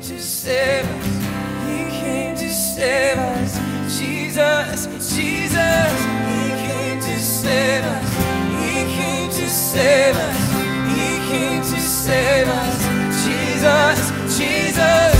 to save us. He came to save us. Jesus, Jesus, He came to save us. He came to save us. He came to save us. Jesus, Jesus.